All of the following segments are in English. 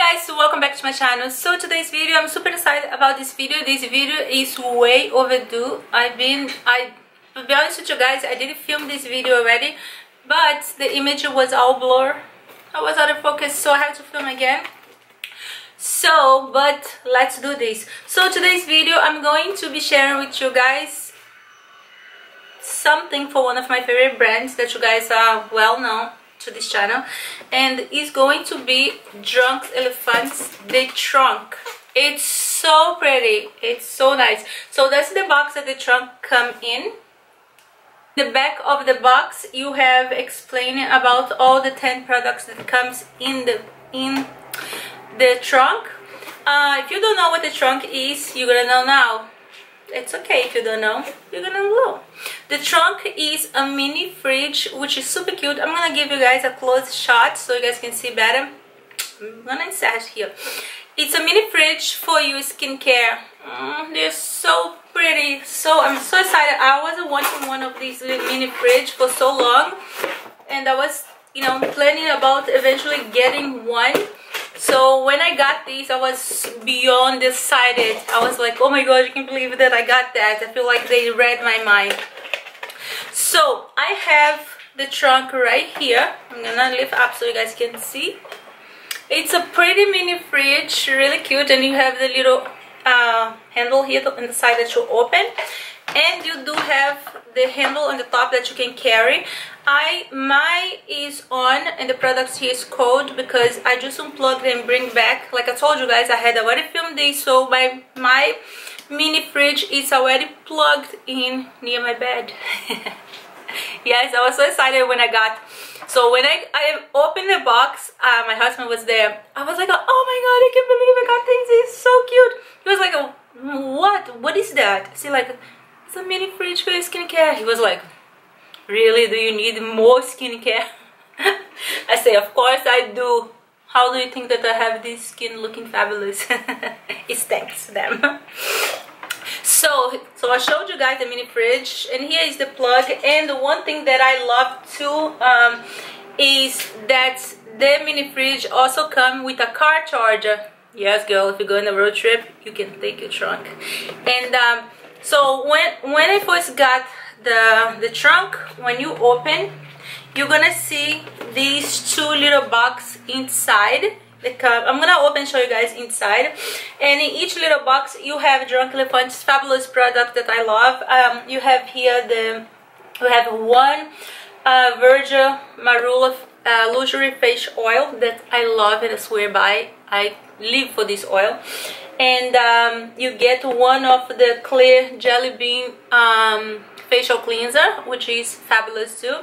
guys welcome back to my channel. So today's video i'm super excited about this video. This video is way overdue. I've been i to be honest with you guys i didn't film this video already but the image was all blur. I was out of focus so i had to film again. So but let's do this. So today's video i'm going to be sharing with you guys something for one of my favorite brands that you guys are well known to this channel. And it's going to be Drunk Elephants the trunk. It's so pretty. It's so nice. So that's the box that the trunk come in. The back of the box you have explaining about all the 10 products that comes in the in the trunk. Uh, if you don't know what the trunk is you're gonna know now. It's okay if you don't know. You're gonna the trunk is a mini fridge which is super cute. I'm gonna give you guys a close shot so you guys can see better. I'm gonna insert here. It's a mini fridge for your skincare. Mm, they're so pretty. So i'm so excited. I wasn't wanting one of these mini fridge for so long and i was you know planning about eventually getting one. So when I got these, I was beyond excited. I was like, oh my god, I can't believe that I got that. I feel like they read my mind. So I have the trunk right here. I'm gonna lift up so you guys can see. It's a pretty mini fridge, really cute, and you have the little uh, handle here on the side that you open and you do have the handle on the top that you can carry i my is on and the product here is cold because i just unplugged and bring back like i told you guys i had already filmed this so my my mini fridge is already plugged in near my bed yes i was so excited when i got so when i i opened the box uh, my husband was there i was like oh my god i can't believe i got things it's so cute he was like what what is that see like it's a mini fridge for skincare. He was like, really, do you need more skincare? I say, of course I do. How do you think that I have this skin looking fabulous? it's thanks to them. So, so I showed you guys the mini fridge and here is the plug. And the one thing that I love too um, is that the mini fridge also come with a car charger. Yes, girl, if you go on a road trip, you can take your trunk. And um, so when when I first got the the trunk when you open you're gonna see these two little box inside the cup. I'm gonna open show you guys inside. And in each little box you have drunk elephant's fabulous product that i love. Um, you have here the you have one uh, Virgin Marula uh, luxury face oil that i love and i swear by. I live for this oil. And um, you get one of the clear jelly bean um, facial cleanser which is fabulous too.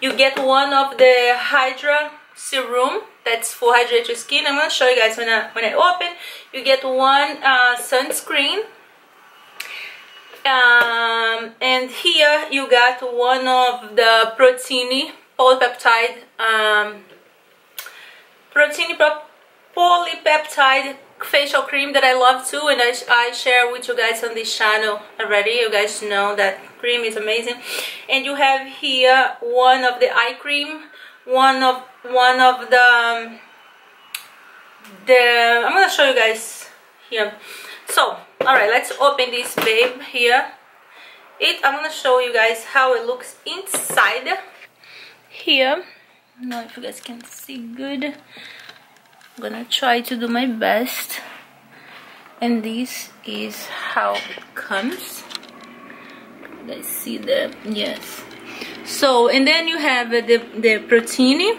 You get one of the hydra serum that's for hydrate your skin. I'm going to show you guys when i when i open. You get one uh, sunscreen. Um, and here you got one of the Protini polypeptide um, Protini polypeptide facial cream that I love too and I, I share with you guys on this channel already. You guys know that cream is amazing. And you have here one of the eye cream one of one of the um, the I'm gonna show you guys here. So all right let's open this babe here. It I'm gonna show you guys how it looks inside here. I don't know if you guys can see good I'm gonna try to do my best. And this is how it comes let's see the yes. So and then you have the the Protini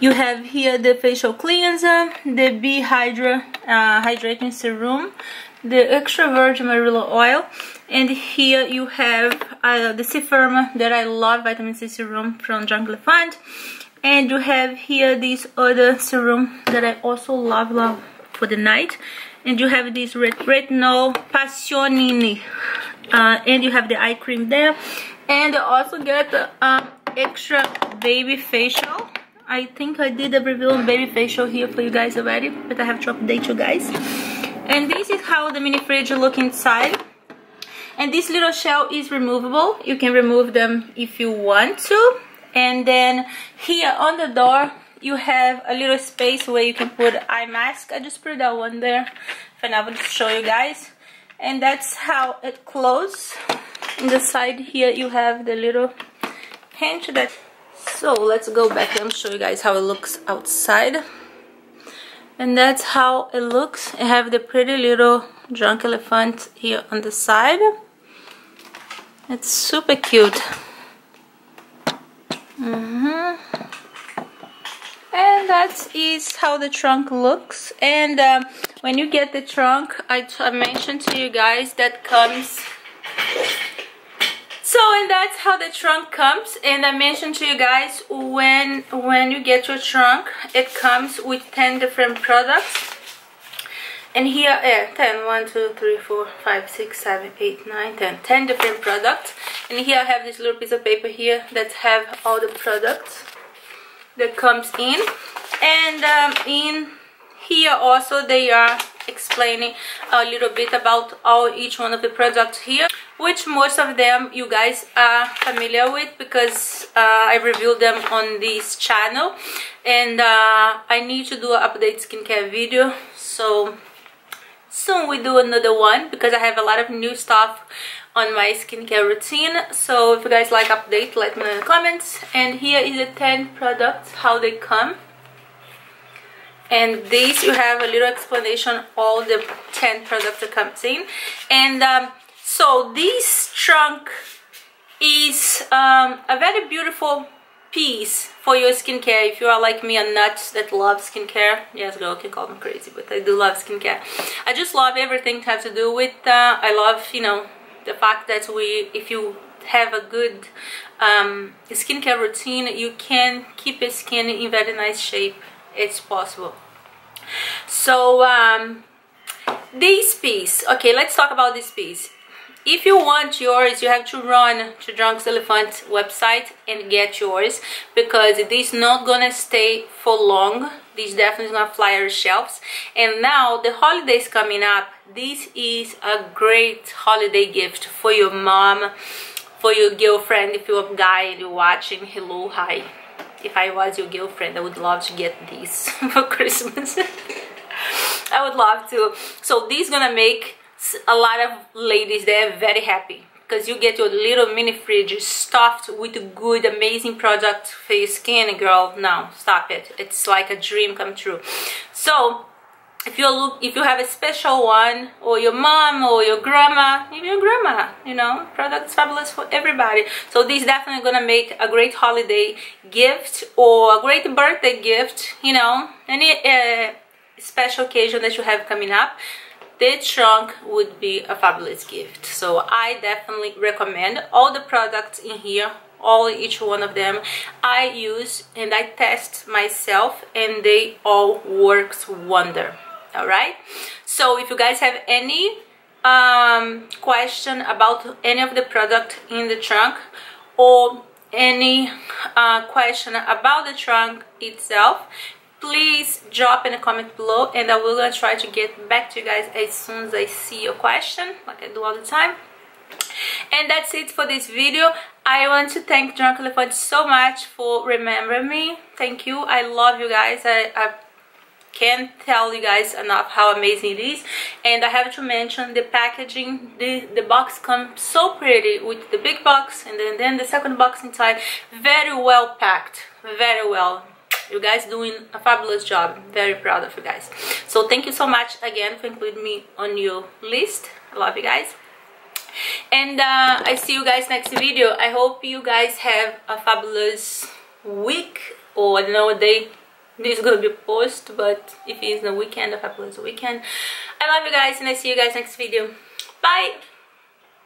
you have here the facial cleanser the b hydra uh, hydrating serum the extra virgin marula oil and here you have uh, the C Firma that I love vitamin C serum from Drunk Elephant and you have here this other serum that I also love love for the night. And you have this ret retinol passionini uh, and you have the eye cream there. And also get uh, extra baby facial. I think I did a review on baby facial here for you guys already but I have to update you guys. And this is how the mini fridge look inside. And this little shell is removable. You can remove them if you want to. And then here on the door you have a little space where you can put eye mask. I just put that one there if I never show you guys and that's how it closes. In the side here you have the little hinge that so let's go back and show you guys how it looks outside. And that's how it looks. I have the pretty little drunk elephant here on the side. It's super cute. Mm -hmm. And that is how the trunk looks. And um, when you get the trunk I, I mentioned to you guys that comes. So and that's how the trunk comes. And i mentioned to you guys when when you get your trunk it comes with 10 different products. And here yeah 10 1 2 3 4 5 6 7 8 9 10 10 different products. And here i have this little piece of paper here that have all the products that comes in. And um, in here also they are explaining a little bit about all each one of the products here which most of them you guys are familiar with because uh, I reviewed them on this channel. And uh, I need to do an update skincare video. So soon we do another one because I have a lot of new stuff on my skincare routine. So if you guys like update let me know in the comments. And here is the 10 products how they come. And this you have a little explanation all the 10 products that comes in. And um, so this trunk is um, a very beautiful piece for your skincare. If you are like me a nut that loves skincare. Yes girl can call me crazy but I do love skincare. I just love everything to have to do with uh, I love you know the fact that we if you have a good um, skincare routine you can keep your skin in very nice shape. It's possible. So um, this piece okay let's talk about this piece. If you want yours you have to run to Drunk Elephant website and get yours because it is not gonna stay for long this definitely gonna fly our shelves. And now the holidays coming up. This is a great holiday gift for your mom for your girlfriend if you're a guy and you're watching. Hello hi. If I was your girlfriend, I would love to get this for Christmas. I would love to. So this gonna make a lot of ladies there very happy because you get your little mini fridge stuffed with good amazing products for your skin girl. No stop it. It's like a dream come true. So if you look if you have a special one or your mom or your grandma even your grandma you know products fabulous for everybody. So this is definitely gonna make a great holiday gift or a great birthday gift you know any uh, special occasion that you have coming up the trunk would be a fabulous gift. So i definitely recommend all the products in here all each one of them. I use and i test myself and they all works wonder. All right so if you guys have any um, question about any of the product in the trunk or any uh, question about the trunk itself please drop in a comment below and I will gonna try to get back to you guys as soon as I see your question like I do all the time. And that's it for this video. I want to thank Drunk Elephant so much for remembering me. Thank you. I love you guys. I, I can't tell you guys enough how amazing it is. And I have to mention the packaging. The the box comes so pretty with the big box and then, then the second box inside. Very well packed. Very well you guys doing a fabulous job. Very proud of you guys. So thank you so much again for including me on your list. I love you guys. And uh, I see you guys next video. I hope you guys have a fabulous week. Or I don't know what day this is gonna be post but if it's the weekend post the weekend. I love you guys and I see you guys next video. Bye